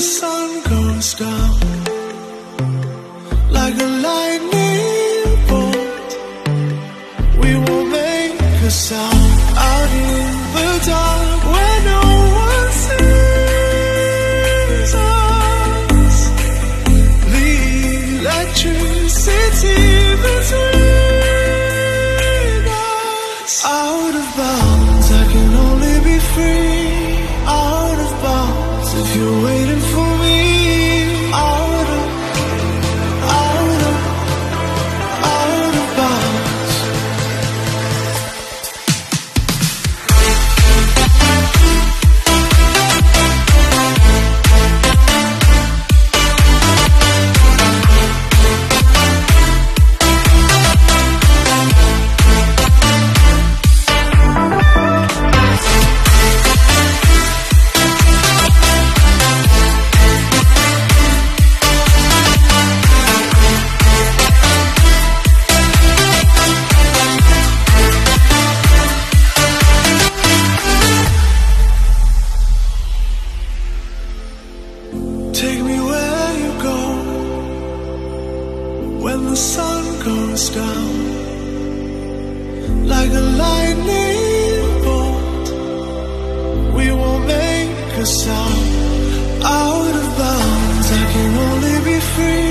sun goes down like a lightning bolt, we will make a sound out in the dark where no one sees when the sun goes down like a lightning bolt. We will make a sound out of bounds. I can only be free